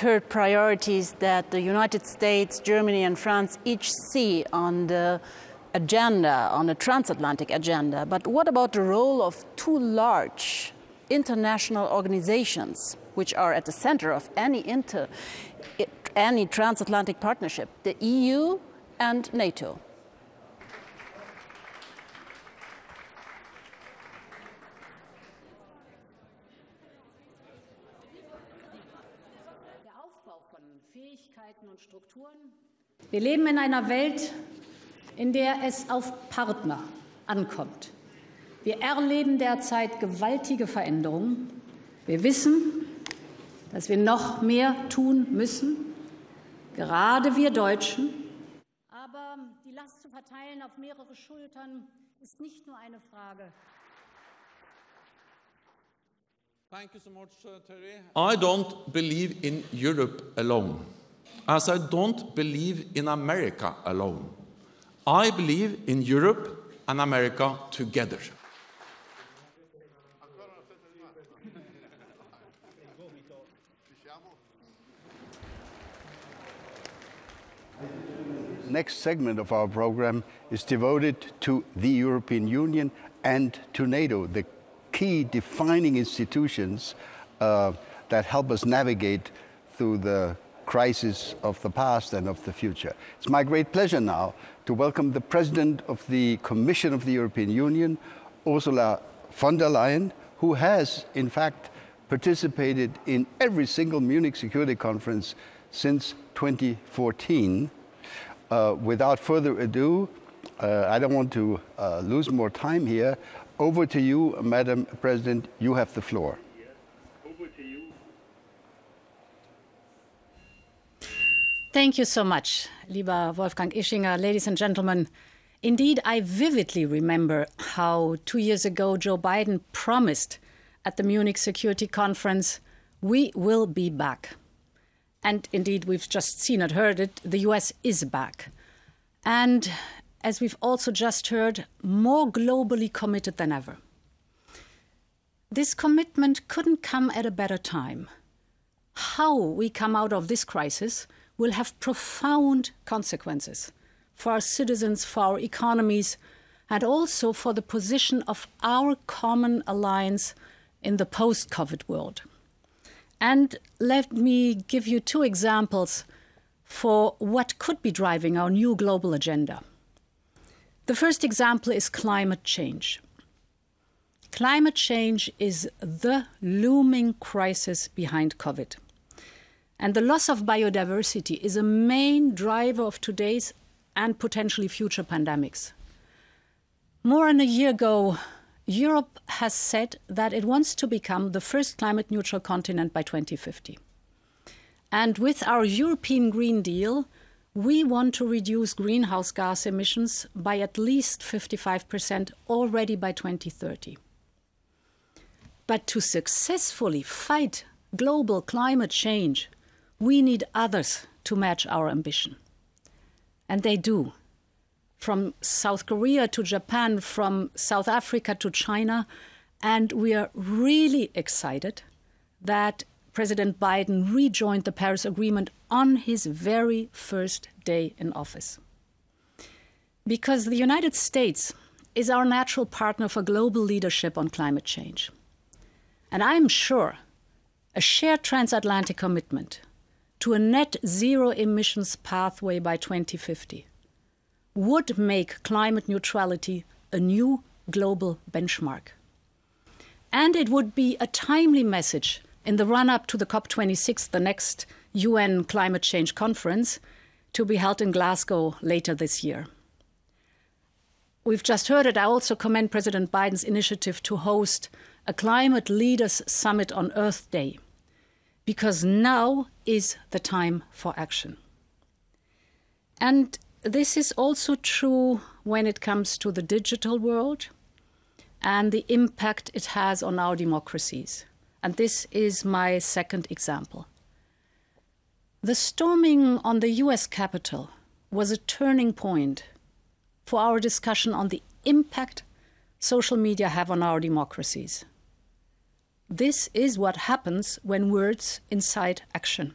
heard priorities that the United States, Germany, and France each see on the agenda, on the transatlantic agenda. But what about the role of two large international organizations, which are at the center of any, inter, any transatlantic partnership, the EU and NATO? Wir leben in einer Welt, in der es auf Partner ankommt. Wir erleben derzeit gewaltige Veränderungen. Wir wissen, dass wir noch mehr tun müssen, gerade wir Deutschen. Aber die Last zu verteilen auf mehrere Schultern ist nicht nur eine Frage. So much, uh, I don't believe in Europe alone. As I don't believe in America alone. I believe in Europe and America together. Next segment of our program is devoted to the European Union and to NATO, the key defining institutions uh, that help us navigate through the crisis of the past and of the future. It's my great pleasure now to welcome the President of the Commission of the European Union, Ursula von der Leyen, who has, in fact, participated in every single Munich Security Conference since 2014. Uh, without further ado, uh, I don't want to uh, lose more time here. Over to you, Madam President. You have the floor. Thank you so much, lieber Wolfgang Ischinger. Ladies and gentlemen, indeed, I vividly remember how two years ago Joe Biden promised at the Munich Security Conference, we will be back. And indeed, we've just seen and heard it, the US is back. And as we've also just heard, more globally committed than ever. This commitment couldn't come at a better time. How we come out of this crisis will have profound consequences for our citizens, for our economies, and also for the position of our common alliance in the post COVID world. And let me give you two examples for what could be driving our new global agenda. The first example is climate change. Climate change is the looming crisis behind COVID. And the loss of biodiversity is a main driver of today's and potentially future pandemics. More than a year ago, Europe has said that it wants to become the first climate neutral continent by 2050. And with our European Green Deal, we want to reduce greenhouse gas emissions by at least 55% already by 2030. But to successfully fight global climate change, we need others to match our ambition. And they do. From South Korea to Japan, from South Africa to China. And we are really excited that President Biden rejoined the Paris Agreement on his very first day in office. Because the United States is our natural partner for global leadership on climate change. And I'm sure a shared transatlantic commitment to a net zero emissions pathway by 2050 would make climate neutrality a new global benchmark. And it would be a timely message in the run up to the COP26, the next UN climate change conference, to be held in Glasgow later this year. We've just heard it. I also commend President Biden's initiative to host a Climate Leaders Summit on Earth Day because now is the time for action. And this is also true when it comes to the digital world and the impact it has on our democracies. And this is my second example. The storming on the US Capitol was a turning point for our discussion on the impact social media have on our democracies. This is what happens when words incite action.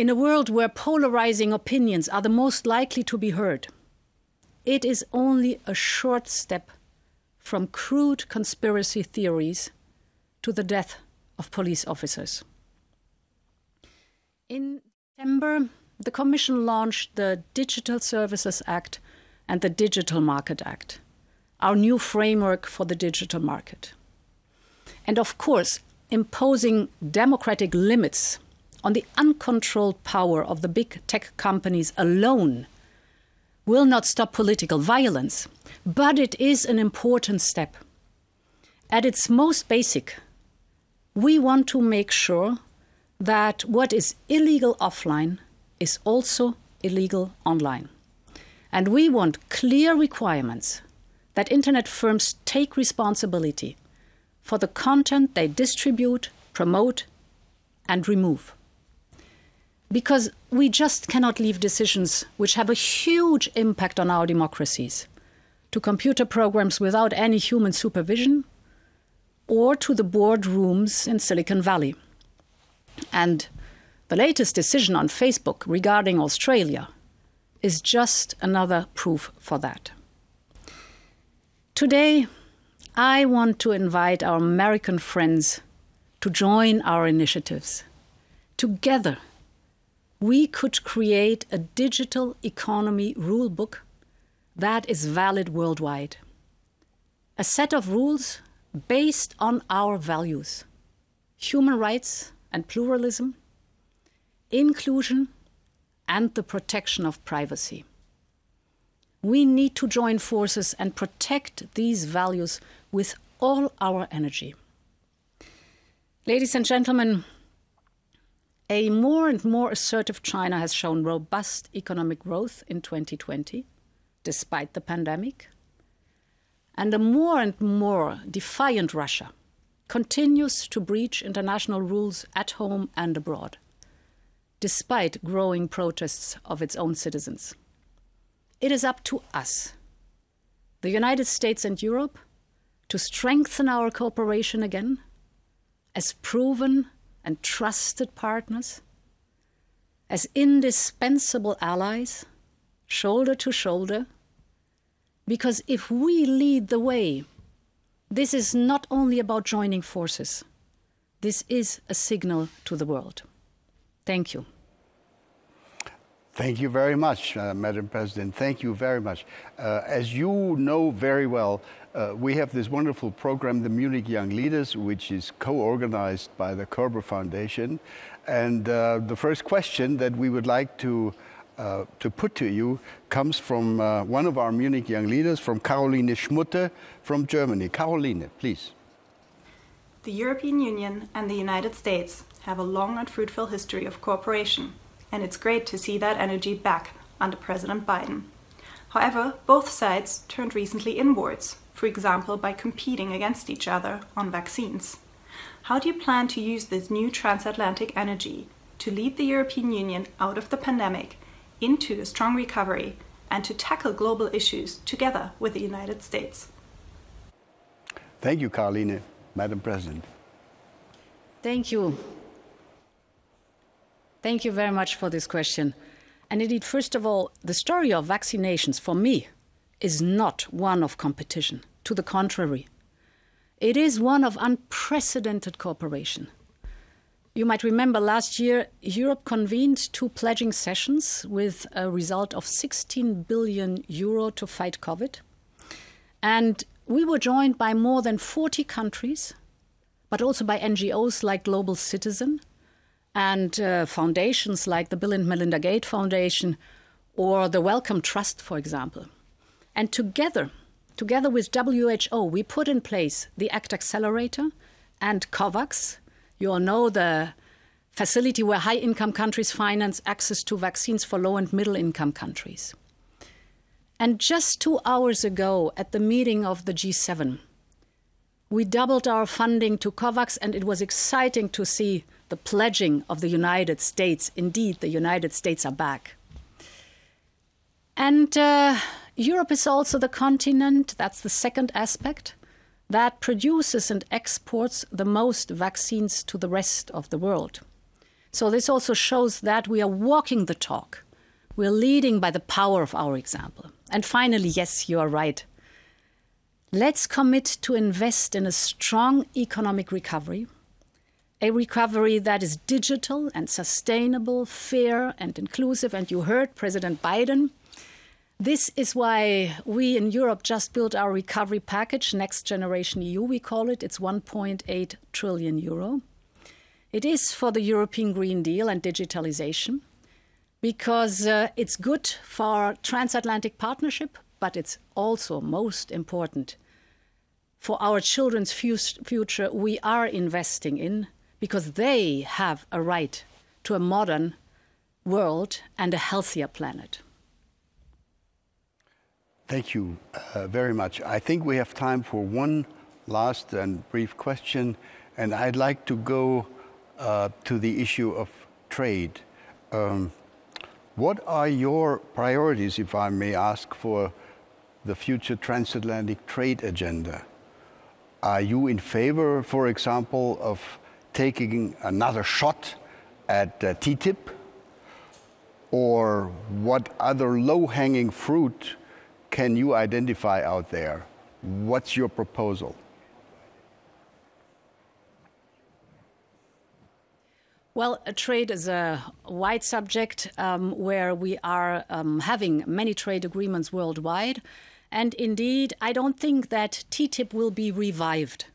in a world where polarizing opinions are the most likely to be heard, it is only a short step from crude conspiracy theories to the death of police officers. In September, the Commission launched the Digital Services Act and the Digital Market Act, our new framework for the digital market. And of course, imposing democratic limits on the uncontrolled power of the big tech companies alone will not stop political violence, but it is an important step. At its most basic, we want to make sure that what is illegal offline is also illegal online. And we want clear requirements that internet firms take responsibility for the content they distribute, promote, and remove. Because we just cannot leave decisions which have a huge impact on our democracies to computer programs without any human supervision or to the boardrooms in Silicon Valley. And the latest decision on Facebook regarding Australia is just another proof for that. Today, I want to invite our American friends to join our initiatives. Together, we could create a digital economy rulebook that is valid worldwide. A set of rules based on our values human rights and pluralism, inclusion, and the protection of privacy. We need to join forces and protect these values with all our energy. Ladies and gentlemen, a more and more assertive China has shown robust economic growth in 2020, despite the pandemic. And a more and more defiant Russia continues to breach international rules at home and abroad, despite growing protests of its own citizens. It is up to us, the United States and Europe, to strengthen our cooperation again as proven and trusted partners, as indispensable allies, shoulder to shoulder. Because if we lead the way, this is not only about joining forces, this is a signal to the world. Thank you. Thank you very much, uh, Madam President. Thank you very much. Uh, as you know very well, uh, we have this wonderful program, the Munich Young Leaders, which is co-organized by the Körber Foundation. And uh, the first question that we would like to uh, to put to you comes from uh, one of our Munich Young Leaders, from Caroline Schmutte from Germany. Caroline, please. The European Union and the United States have a long and fruitful history of cooperation and it's great to see that energy back under President Biden. However, both sides turned recently inwards, for example, by competing against each other on vaccines. How do you plan to use this new transatlantic energy to lead the European Union out of the pandemic into a strong recovery and to tackle global issues together with the United States? Thank you, Caroline. Madam President. Thank you. Thank you very much for this question. And indeed, first of all, the story of vaccinations for me is not one of competition. To the contrary, it is one of unprecedented cooperation. You might remember last year, Europe convened two pledging sessions with a result of 16 billion euro to fight COVID. And we were joined by more than 40 countries, but also by NGOs like Global Citizen, and uh, foundations like the Bill and Melinda Gates Foundation or the Wellcome Trust, for example. And together, together with WHO, we put in place the ACT Accelerator and COVAX. You all know the facility where high income countries finance access to vaccines for low and middle income countries. And just two hours ago, at the meeting of the G7, we doubled our funding to COVAX, and it was exciting to see the pledging of the United States. Indeed, the United States are back. And uh, Europe is also the continent, that's the second aspect, that produces and exports the most vaccines to the rest of the world. So this also shows that we are walking the talk. We're leading by the power of our example. And finally, yes, you are right. Let's commit to invest in a strong economic recovery, a recovery that is digital and sustainable, fair and inclusive. And you heard President Biden. This is why we in Europe just built our recovery package, Next Generation EU, we call it. It's 1.8 trillion euro. It is for the European Green Deal and digitalization because uh, it's good for transatlantic partnership, but it's also most important for our children's future we are investing in because they have a right to a modern world and a healthier planet. Thank you uh, very much. I think we have time for one last and brief question, and I'd like to go uh, to the issue of trade. Um, what are your priorities, if I may ask, for the future transatlantic trade agenda? Are you in favor, for example, of taking another shot at uh, TTIP? Or what other low hanging fruit can you identify out there? What's your proposal? Well, trade is a wide subject um, where we are um, having many trade agreements worldwide. And indeed, I don't think that TTIP will be revived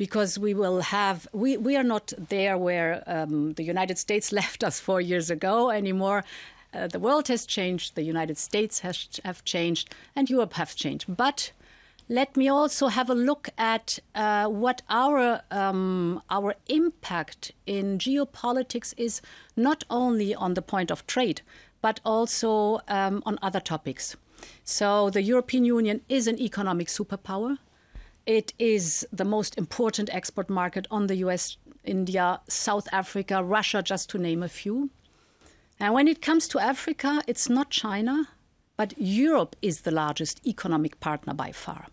because we will have, we, we are not there where um, the United States left us four years ago anymore. Uh, the world has changed, the United States has have changed, and Europe has changed. But let me also have a look at uh, what our um, our impact in geopolitics is, not only on the point of trade, but also um, on other topics. So the European Union is an economic superpower. It is the most important export market on the US, India, South Africa, Russia, just to name a few. And when it comes to Africa, it's not China, but Europe is the largest economic partner by far.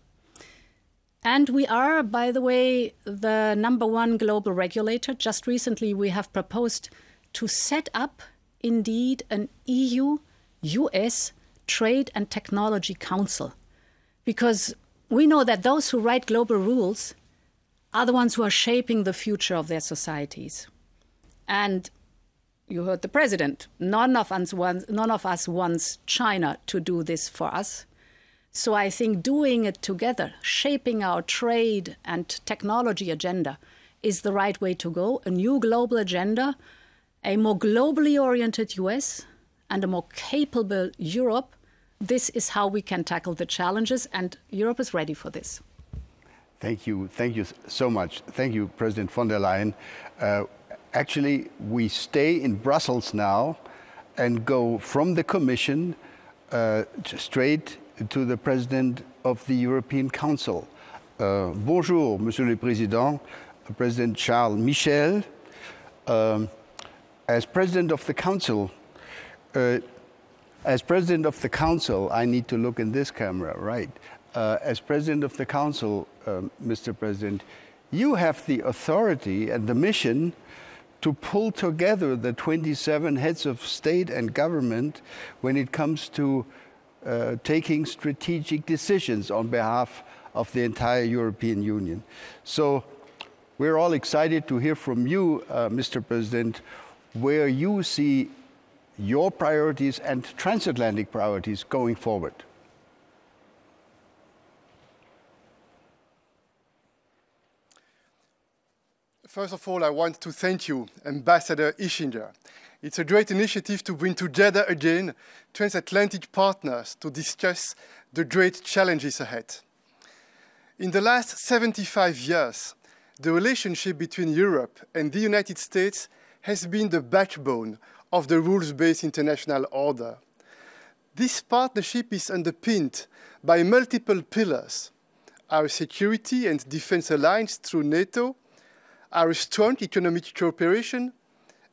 And we are, by the way, the number one global regulator. Just recently, we have proposed to set up, indeed, an EU US Trade and Technology Council. Because we know that those who write global rules are the ones who are shaping the future of their societies. And you heard the president. None of us wants, none of us wants China to do this for us. So I think doing it together, shaping our trade and technology agenda, is the right way to go. A new global agenda, a more globally oriented US, and a more capable Europe. This is how we can tackle the challenges, and Europe is ready for this. Thank you. Thank you so much. Thank you, President von der Leyen. Uh, actually, we stay in Brussels now and go from the Commission uh, straight to the President of the European Council. Uh, bonjour, Monsieur le Président, President Charles Michel. Um, as President of the Council, uh, as President of the Council, I need to look in this camera, right? Uh, as President of the Council, Mr. Um, President, you have the authority and the mission to pull together the 27 heads of state and government when it comes to uh, taking strategic decisions on behalf of the entire European Union. So we're all excited to hear from you, uh, Mr. President, where you see your priorities and transatlantic priorities going forward. First of all, I want to thank you, Ambassador Ischinger, it's a great initiative to bring together again transatlantic partners to discuss the great challenges ahead. In the last 75 years, the relationship between Europe and the United States has been the backbone of the rules-based international order. This partnership is underpinned by multiple pillars, our security and defense alliance through NATO, our strong economic cooperation,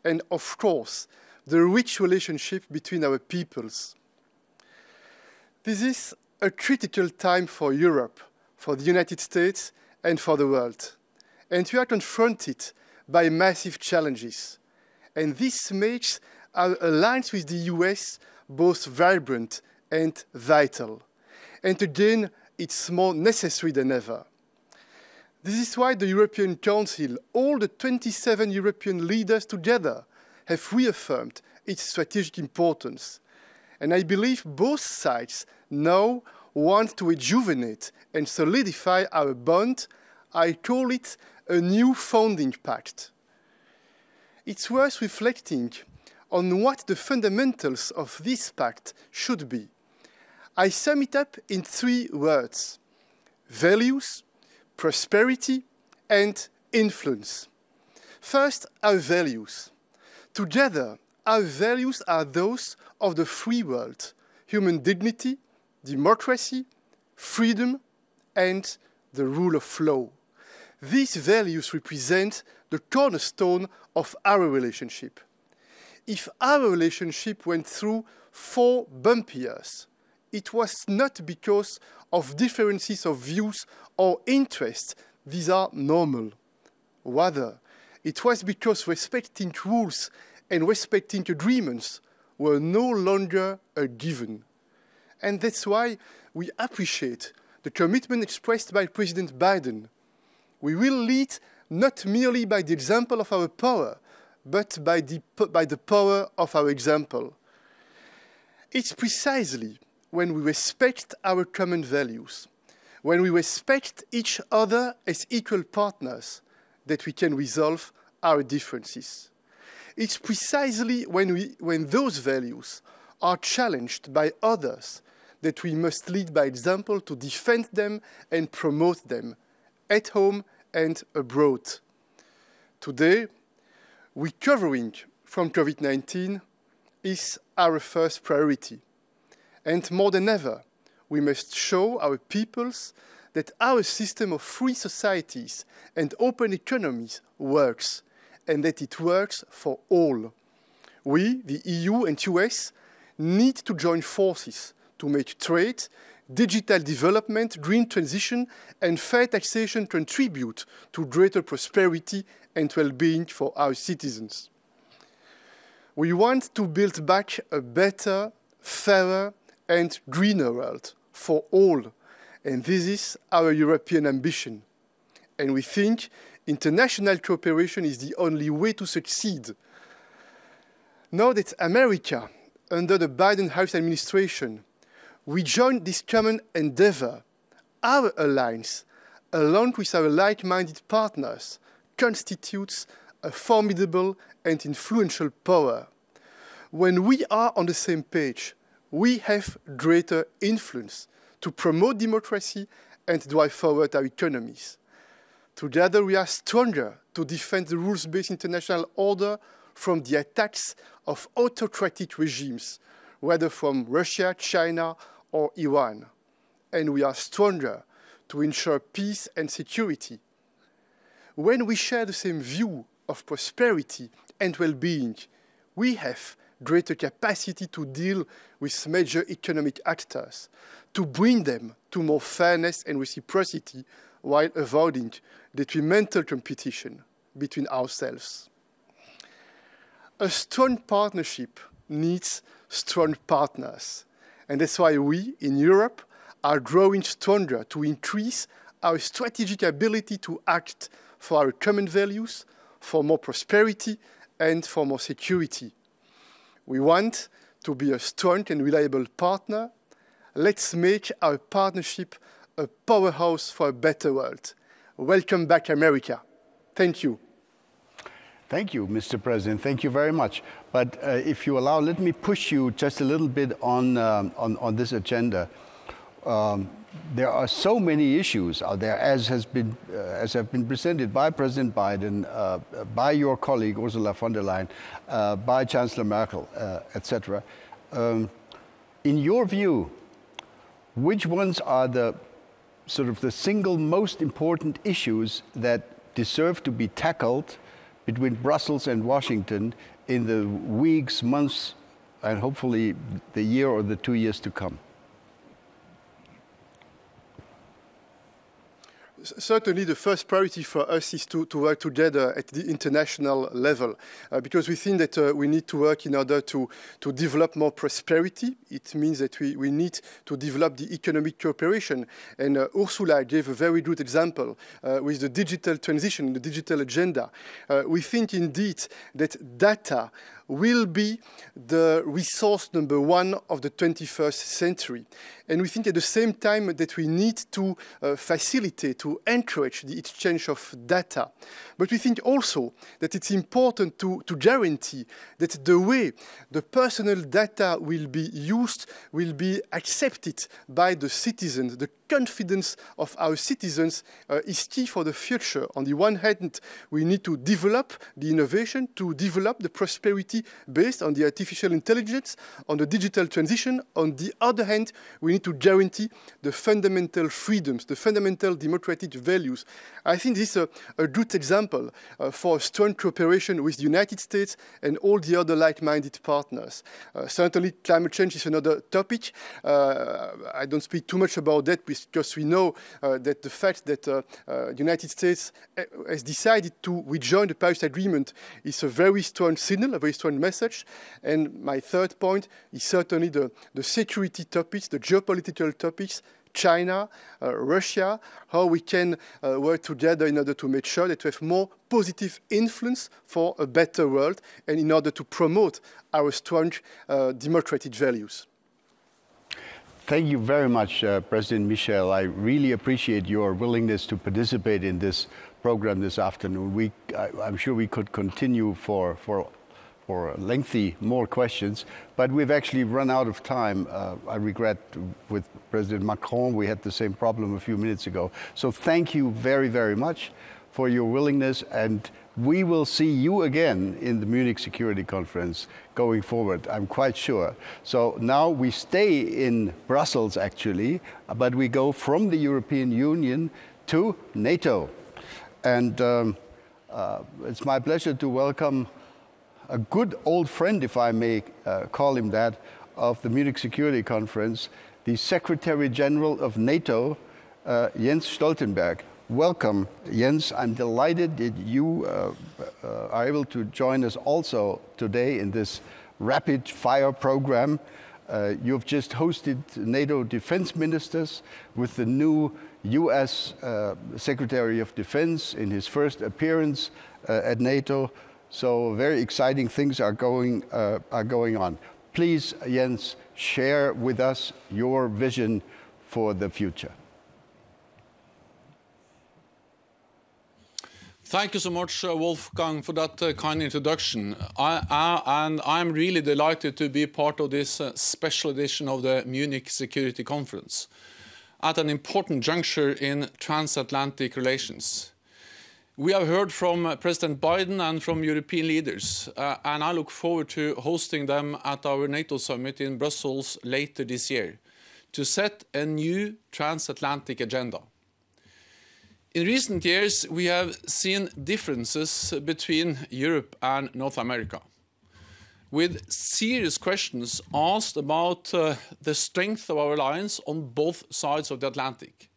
and of course, the rich relationship between our peoples. This is a critical time for Europe, for the United States, and for the world. And we are confronted by massive challenges And this makes our alliance with the US both vibrant and vital. And again, it's more necessary than ever. This is why the European Council, all the 27 European leaders together, have reaffirmed its strategic importance. And I believe both sides now want to rejuvenate and solidify our bond. I call it a new founding pact. It's worth reflecting on what the fundamentals of this pact should be. I sum it up in three words values, prosperity, and influence. First, our values. Together, our values are those of the free world human dignity, democracy, freedom, and the rule of law. These values represent the cornerstone of our relationship. If our relationship went through four bumpy years, it was not because of differences of views or interests. These are normal. Rather, it was because respecting rules and respecting agreements were no longer a given. And that's why we appreciate the commitment expressed by President Biden. We will lead not merely by the example of our power, but by the, by the power of our example. It's precisely when we respect our common values, when we respect each other as equal partners, that we can resolve our differences. It's precisely when, we, when those values are challenged by others that we must lead by example to defend them and promote them at home and abroad. Today, recovering from COVID 19 is our first priority. And more than ever, we must show our peoples that our system of free societies and open economies works and that it works for all. We, the EU and US, need to join forces to make trade, digital development, green transition, and fair taxation contribute to greater prosperity and well-being for our citizens. We want to build back a better, fairer, and greener world for all, and this is our European ambition. And we think international cooperation is the only way to succeed. Now that America, under the Biden Harris administration, we join this common endeavor, our alliance, along with our like minded partners, constitutes a formidable and influential power. When we are on the same page, we have greater influence to promote democracy and drive forward our economies. Together, we are stronger to defend the rules based international order from the attacks of autocratic regimes, whether from Russia, China, or Iran. And we are stronger to ensure peace and security. When we share the same view of prosperity and well being, we have greater capacity to deal with major economic actors, to bring them to more fairness and reciprocity while avoiding detrimental competition between ourselves. A strong partnership needs strong partners. And that's why we in Europe are growing stronger to increase our strategic ability to act for our common values, for more prosperity, and for more security. We want to be a strong and reliable partner. Let's make our partnership a powerhouse for a better world. Welcome back, America. Thank you. Thank you, Mr. President. Thank you very much. But uh, if you allow, let me push you just a little bit on, um, on, on, this agenda. Um, there are so many issues out there, as has been, uh, as have been presented by President Biden, uh, by your colleague Ursula von der Leyen, uh, by Chancellor Merkel, uh, etc. Um, in your view, which ones are the sort of the single most important issues that deserve to be tackled between Brussels and Washington in the weeks, months, and hopefully the year or the two years to come? Certainly the first priority for us is to, to work together at the international level uh, because we think that uh, we need to work in order to, to develop more prosperity. It means that we, we need to develop the economic cooperation. And uh, Ursula gave a very good example uh, with the digital transition, the digital agenda. Uh, we think indeed that data will be the resource number one of the 21st century. And we think at the same time that we need to uh, facilitate, to encourage the exchange of data. But we think also that it's important to, to guarantee that the way the personal data will be used will be accepted by the citizens. The confidence of our citizens uh, is key for the future. On the one hand, we need to develop the innovation, to develop the prosperity based on the artificial intelligence, on the digital transition. On the other hand, we need to guarantee the fundamental freedoms, the fundamental democratic values. I think this is a, a good example uh, for strong cooperation with the United States and all the other like-minded partners. Uh, certainly, climate change is another topic. Uh, I don't speak too much about that because we know uh, that the fact that the uh, uh, United States has decided to rejoin the Paris Agreement is a very strong signal, a very strong message. And my third point is certainly the, the security topics, the geopolitical topics China, uh, Russia, how we can uh, work together in order to make sure that we have more positive influence for a better world and in order to promote our strong uh, democratic values. Thank you very much, uh, President Michel. I really appreciate your willingness to participate in this program this afternoon. We, I, am sure we could continue for, for or lengthy more questions, but we've actually run out of time. Uh, I regret with President Macron, we had the same problem a few minutes ago. So thank you very, very much for your willingness, and we will see you again in the Munich Security Conference going forward, I'm quite sure. So now we stay in Brussels actually, but we go from the European Union to NATO. And um, uh, it's my pleasure to welcome a good old friend, if I may uh, call him that, of the Munich Security Conference, the Secretary General of NATO, uh, Jens Stoltenberg. Welcome, Jens. I'm delighted that you uh, uh are able to join us also today in this rapid fire program. Uh, you've just hosted NATO defense ministers with the new US uh, Secretary of Defense in his first appearance at NATO. So very exciting things are going, uh, are going on. Please, Jens, share with us your vision for the future. Thank you so much, uh, Wolfgang, for that uh, kind introduction. I, I, and I'm really delighted to be part of this uh, special edition of the Munich Security Conference at an important juncture in transatlantic relations. We have heard from President Biden and from European leaders, uh, and I look forward to hosting them at our NATO summit in Brussels later this year to set a new transatlantic agenda. In recent years, we have seen differences between Europe and North America, with serious questions asked about uh, the strength of our alliance on both sides of the Atlantic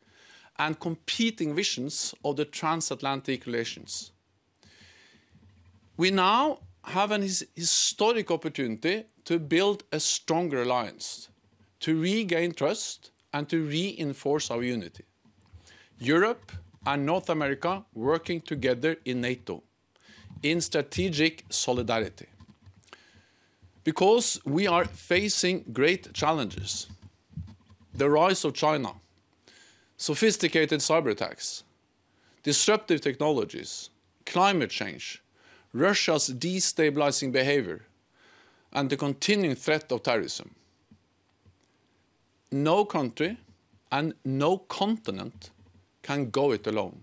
and competing visions of the transatlantic relations. We now have an historic opportunity to build a stronger alliance, to regain trust and to reinforce our unity. Europe and North America working together in NATO, in strategic solidarity. Because we are facing great challenges. The rise of China, sophisticated cyber attacks, disruptive technologies, climate change, Russia's destabilizing behavior, and the continuing threat of terrorism. No country and no continent can go it alone.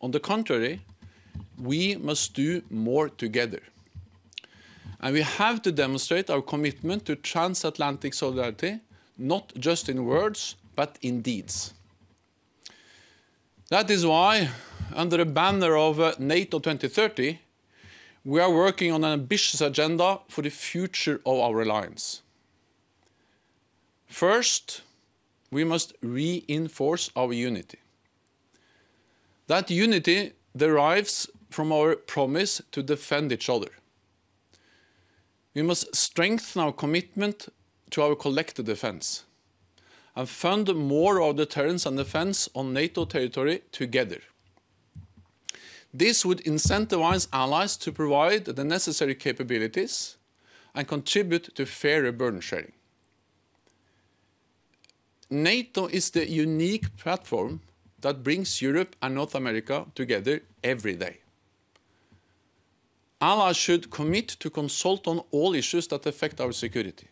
On the contrary, we must do more together. And we have to demonstrate our commitment to transatlantic solidarity, not just in words, but in deeds. That is why, under the banner of uh, NATO 2030, we are working on an ambitious agenda for the future of our alliance. First, we must reinforce our unity. That unity derives from our promise to defend each other. We must strengthen our commitment to our collective defense and fund more of deterrence and defense on NATO territory together. This would incentivize allies to provide the necessary capabilities and contribute to fairer burden sharing. NATO is the unique platform that brings Europe and North America together every day. Allies should commit to consult on all issues that affect our security.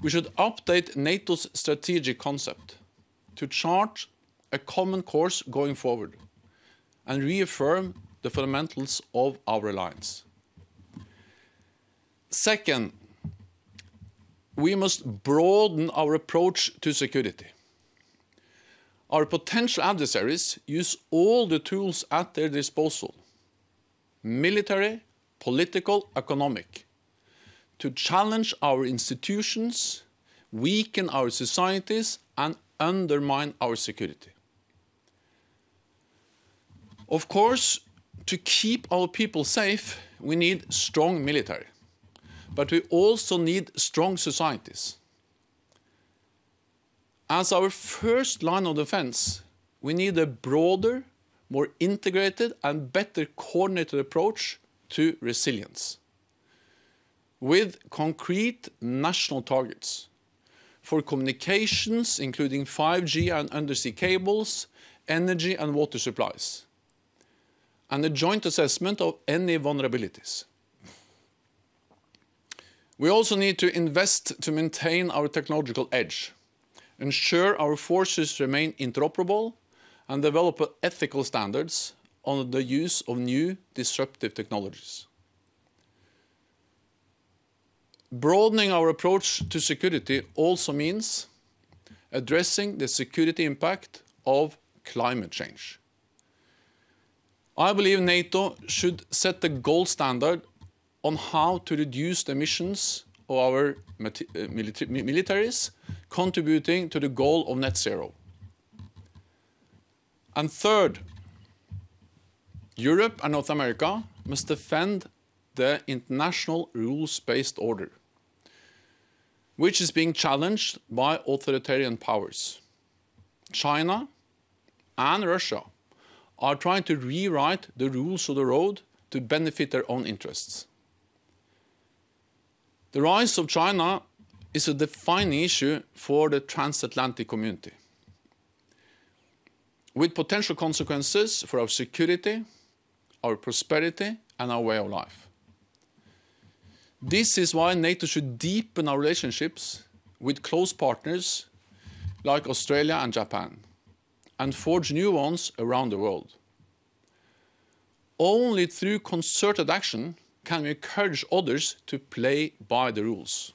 We should update NATO's strategic concept to chart a common course going forward and reaffirm the fundamentals of our alliance. Second, we must broaden our approach to security. Our potential adversaries use all the tools at their disposal, military, political, economic, to challenge our institutions, weaken our societies, and undermine our security. Of course, to keep our people safe, we need strong military, but we also need strong societies. As our first line of defense, we need a broader, more integrated, and better coordinated approach to resilience with concrete national targets for communications, including 5G and undersea cables, energy and water supplies, and a joint assessment of any vulnerabilities. We also need to invest to maintain our technological edge, ensure our forces remain interoperable, and develop ethical standards on the use of new disruptive technologies. Broadening our approach to security also means addressing the security impact of climate change. I believe NATO should set the gold standard on how to reduce the emissions of our uh, militaries, contributing to the goal of net zero. And Third, Europe and North America must defend the international rules-based order, which is being challenged by authoritarian powers. China and Russia are trying to rewrite the rules of the road to benefit their own interests. The rise of China is a defining issue for the transatlantic community, with potential consequences for our security, our prosperity, and our way of life. This is why NATO should deepen our relationships with close partners like Australia and Japan, and forge new ones around the world. Only through concerted action can we encourage others to play by the rules.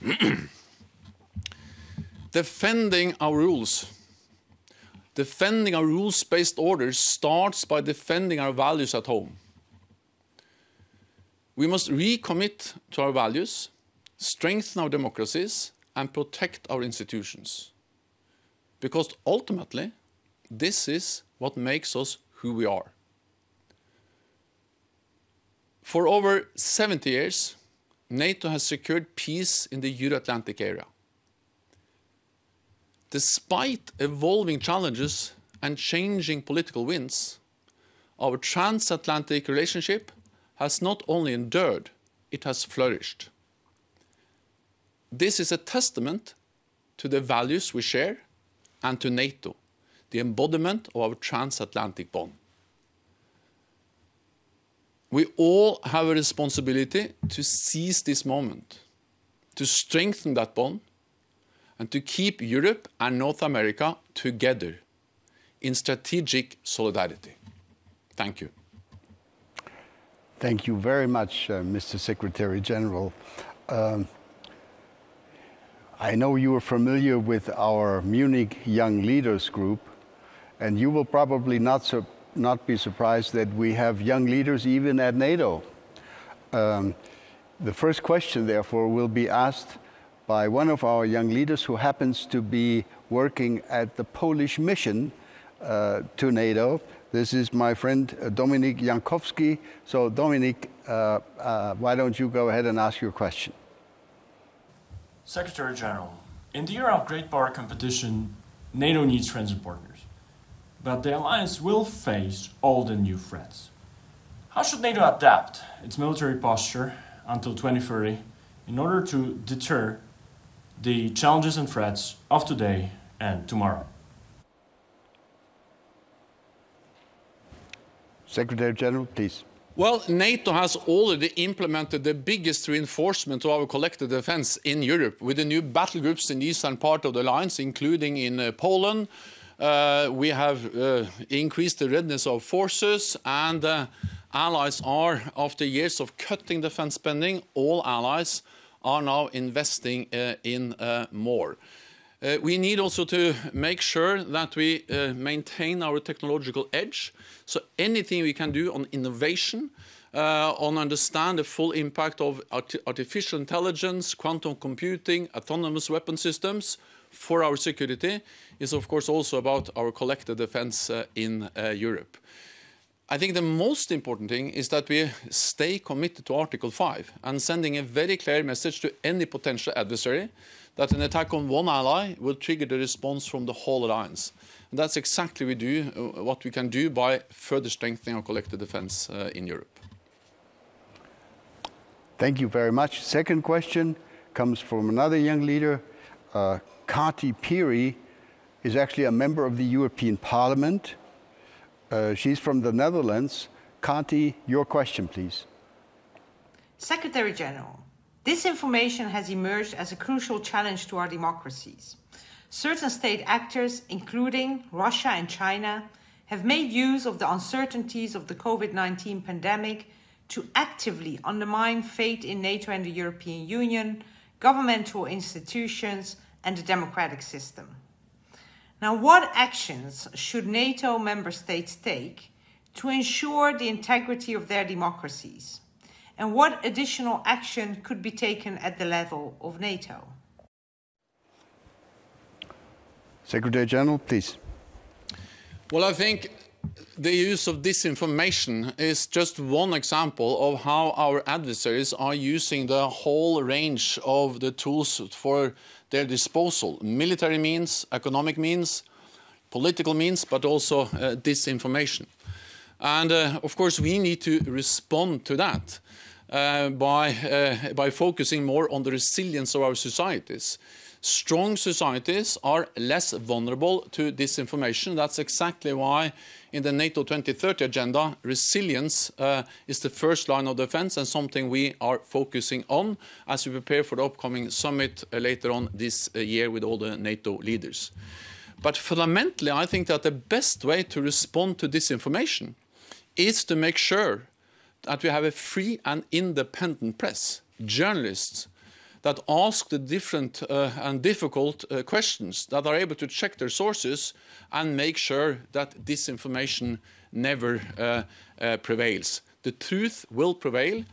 Defending our rules, defending our rules-based orders starts by defending our values at home. We must recommit to our values, strengthen our democracies, and protect our institutions, because ultimately, this is what makes us who we are. For over 70 years, NATO has secured peace in the Euro-Atlantic area. Despite evolving challenges and changing political winds, our transatlantic relationship has not only endured, it has flourished. This is a testament to the values we share and to NATO, the embodiment of our transatlantic bond. We all have a responsibility to seize this moment, to strengthen that bond, and to keep Europe and North America together in strategic solidarity. Thank you. Thank you very much, uh, Mr. Secretary General. Um, I know you are familiar with our Munich Young Leaders group, and you will probably not be surprised that we have young leaders even at NATO. Um, the first question, therefore, will be asked by one of our young leaders who happens to be working at the Polish mission uh, to NATO. This is my friend uh, Dominik Jankowski. So, Dominik, uh, uh, why don't you go ahead and ask your question? Secretary General, in the era of great power competition, NATO needs friends and partners. But the alliance will face all the new threats. How should NATO adapt its military posture until 2030 in order to deter the challenges and threats of today and tomorrow? Secretary General, please. Well, NATO has already implemented the biggest reinforcement of our collective defense in Europe with the new battle groups in the eastern part of the alliance, including in uh, Poland. Uh, we have uh, increased the readiness of forces, and uh, allies are, after years of cutting defense spending, all allies are now investing uh, in uh, more. Uh, we need also to make sure that we uh, maintain our technological edge. So anything we can do on innovation, uh, on understand the full impact of art artificial intelligence, quantum computing, autonomous weapon systems for our security is of course also about our collective defense uh, in uh, Europe. I think the most important thing is that we stay committed to Article 5 and sending a very clear message to any potential adversary that an attack on one ally will trigger the response from the whole alliance. And that's exactly we do, uh, what we can do by further strengthening our collective defense uh, in Europe. Thank you very much. Second question comes from another young leader. Uh, Kati Piri is actually a member of the European Parliament. Uh, she's from the Netherlands. Kati, your question, please. Secretary General, Disinformation has emerged as a crucial challenge to our democracies. Certain state actors, including Russia and China, have made use of the uncertainties of the COVID 19 pandemic to actively undermine faith in NATO and the European Union, governmental institutions, and the democratic system. Now, what actions should NATO member states take to ensure the integrity of their democracies? And what additional action could be taken at the level of NATO? Secretary General, please. Well, I think the use of disinformation is just one example of how our adversaries are using the whole range of the tools for their disposal military means, economic means, political means, but also uh, disinformation. And uh, of course, we need to respond to that. Uh, by, uh, by focusing more on the resilience of our societies. Strong societies are less vulnerable to disinformation. That's exactly why in the NATO 2030 agenda, resilience uh, is the first line of defense and something we are focusing on as we prepare for the upcoming summit uh, later on this uh, year with all the NATO leaders. But fundamentally, I think that the best way to respond to disinformation is to make sure that we have a free and independent press, journalists that ask the different uh, and difficult uh, questions, that are able to check their sources and make sure that disinformation never uh, uh prevails. The truth will prevail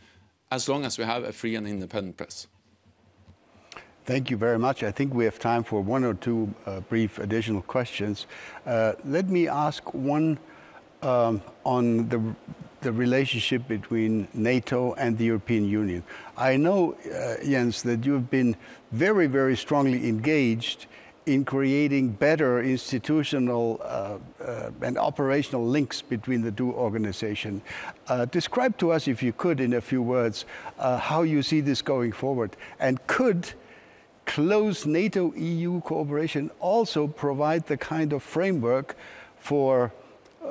as long as we have a free and independent press. Thank you very much. I think we have time for one or two uh, brief additional questions. Uh, let me ask one um, on the the relationship between NATO and the European Union. I know, uh, Jens, that you've been very, very strongly engaged in creating better institutional uh, uh, and operational links between the two organizations. Uh, describe to us, if you could, in a few words, uh, how you see this going forward. And could close NATO EU cooperation also provide the kind of framework for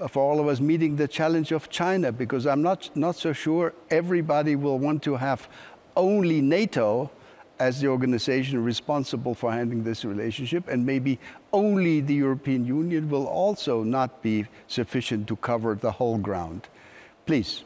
for all of us meeting the challenge of China because I'm not, not so sure everybody will want to have only NATO as the organization responsible for handling this relationship, and maybe only the European Union will also not be sufficient to cover the whole ground. Please.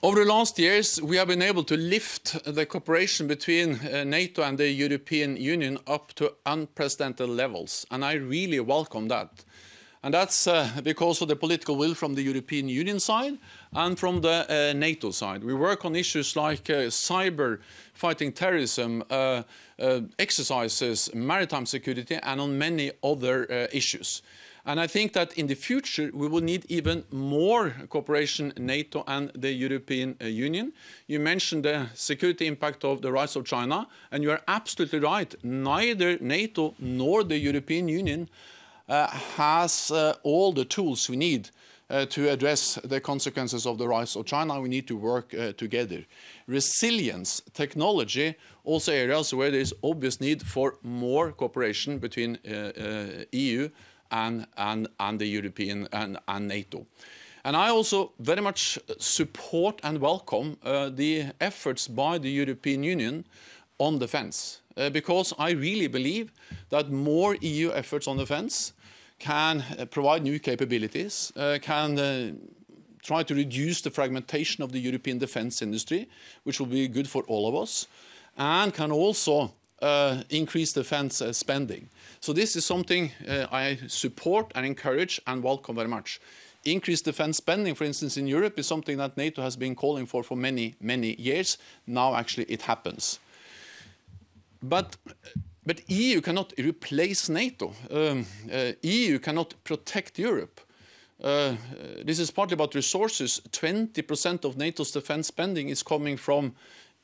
Over the last years, we have been able to lift the cooperation between uh, NATO and the European Union up to unprecedented levels, and I really welcome that. And that's uh, because of the political will from the European Union side and from the uh, NATO side. We work on issues like cyber, fighting terrorism, exercises, maritime security, and on many other issues. And I think that in the future, we will need even more cooperation, NATO and the European Union. You mentioned the security impact of the rise of China, and you are absolutely right. Neither NATO nor the European Union uh, has uh, all the tools we need uh, to address the consequences of the rise of China. We need to work together. Resilience, technology, also areas where there is obvious need for more cooperation between EU and, and, and the European and, and NATO. And I also very much support and welcome uh, the efforts by the European Union on defense, uh, because I really believe that more EU efforts on defense can uh, provide new capabilities, uh, can uh, try to reduce the fragmentation of the European defense industry, which will be good for all of us, and can also increase defense uh, spending. So this is something uh, I support and encourage and welcome very much. Increased defense spending, for instance, in Europe is something that NATO has been calling for for many, many years. Now actually it happens. But but EU cannot replace NATO. Um, uh, EU cannot protect Europe. Uh, this is partly about resources. 20% of NATO's defense spending is coming from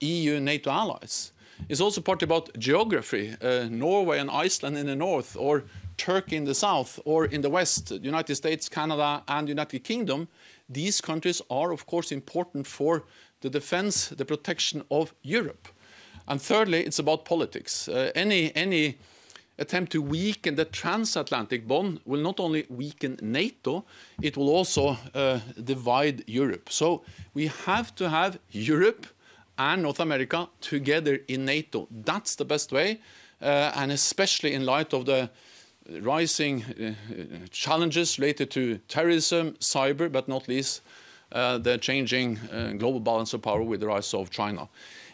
EU-NATO allies. It's also partly about geography. Uh, Norway and Iceland in the north, or Turkey in the south, or in the west, United States, Canada, and United Kingdom. These countries are, of course, important for the defense, the protection of Europe. And thirdly, it's about politics. Uh, any, any attempt to weaken the transatlantic bond will not only weaken NATO, it will also uh, divide Europe. So we have to have Europe and North America together in NATO. That's the best way, uh, and especially in light of the rising uh, challenges related to terrorism, cyber, but not least uh, the changing uh, global balance of power with the rise of China.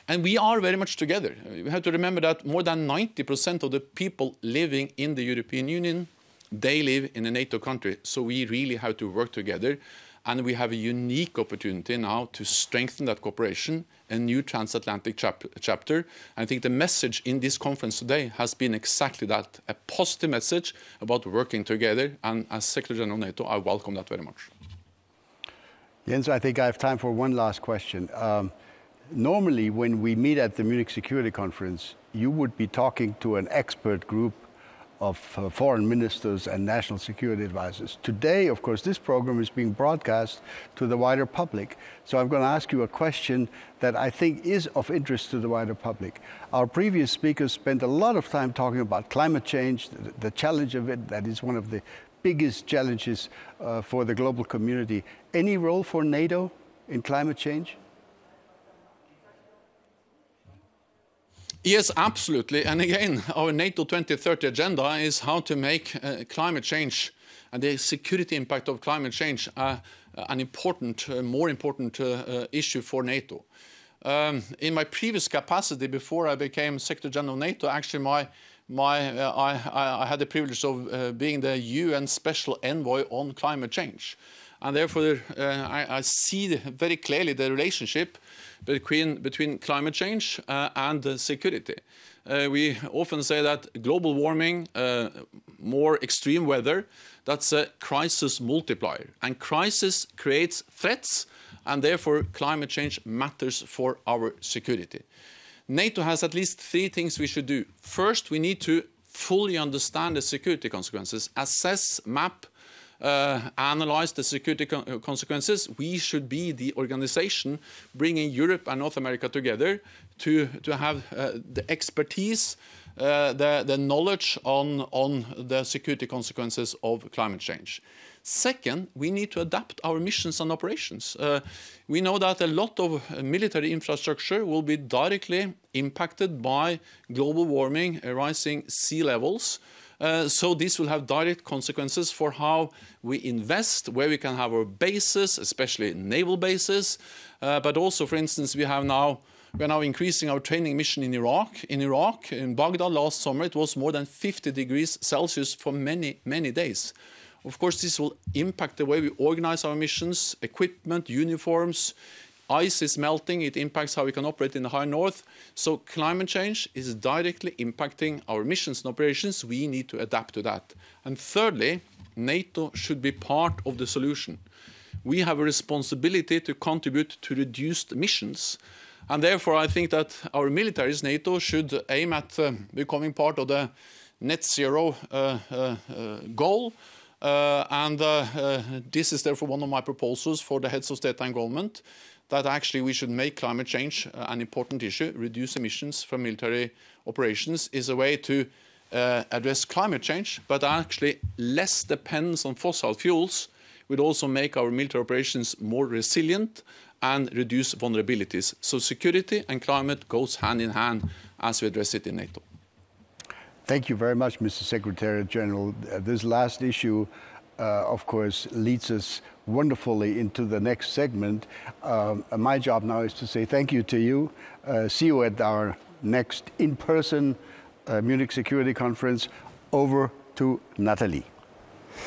And we are very much together. We have to remember that more than 90% of the people living in the European Union, they live in a NATO country. So we really have to work together. And we have a unique opportunity now to strengthen that cooperation, a new transatlantic chap chapter. I think the message in this conference today has been exactly that, a positive message about working together. And as Secretary General of NATO, I welcome that very much. Jens, I think I have time for one last question. Um, normally when we meet at the Munich Security Conference, you would be talking to an expert group of uh, foreign ministers and national security advisors. Today, of course, this program is being broadcast to the wider public. So I'm going to ask you a question that I think is of interest to the wider public. Our previous speakers spent a lot of time talking about climate change, the, challenge of it, that is one of the biggest challenges uh, for the global community. Any role for NATO in climate change? Yes, absolutely. And again, our NATO 2030 agenda is how to make uh, climate change and the security impact of climate change uh, an important, uh, more important uh, uh, issue for NATO. Um, in my previous capacity, before I became Secretary General of NATO, actually my, my, uh, I, I, had the privilege of being the UN Special Envoy on climate change. And therefore, I, I see very clearly the relationship between, between climate change uh, and uh, security. Uh, we often say that global warming, more extreme weather, that's a crisis multiplier. And crisis creates threats, and therefore climate change matters for our security. NATO has at least three things we should do. First, we need to fully understand the security consequences, assess, map, uh, analyze the security uh, consequences, we should be the organization bringing Europe and North America together to, to have uh, the expertise, uh, the, the knowledge on, on the security consequences of climate change. Second, we need to adapt our missions and operations. Uh, we know that a lot of military infrastructure will be directly impacted by global warming, rising sea levels. Uh, so this will have direct consequences for how we invest, where we can have our bases, especially naval bases. Uh, but also, for instance, we have now we are now increasing our training mission in Iraq. In Iraq, in Baghdad last summer, it was more than 50 degrees Celsius for many, many days. Of course, this will impact the way we organize our missions, equipment, uniforms. Ice is melting, it impacts how we can operate in the high north. So climate change is directly impacting our missions and operations. We need to adapt to that. And thirdly, NATO should be part of the solution. We have a responsibility to contribute to reduced emissions. And therefore, I think that our militaries, NATO, should aim at uh, becoming part of the net zero uh, uh, goal. and this is therefore one of my proposals for the heads of state and government that actually we should make climate change an important issue. Reduce emissions from military operations is a way to uh, address climate change, but actually less dependence on fossil fuels would also make our military operations more resilient and reduce vulnerabilities. So security and climate goes hand in hand as we address it in NATO. Thank you very much, Mr. Secretary General. Uh, this last issue, uh, of course, leads us wonderfully into the next segment. Um, my job now is to say thank you to you. Uh, see you at our next in person uh, Munich Security Conference. Over to Natalie.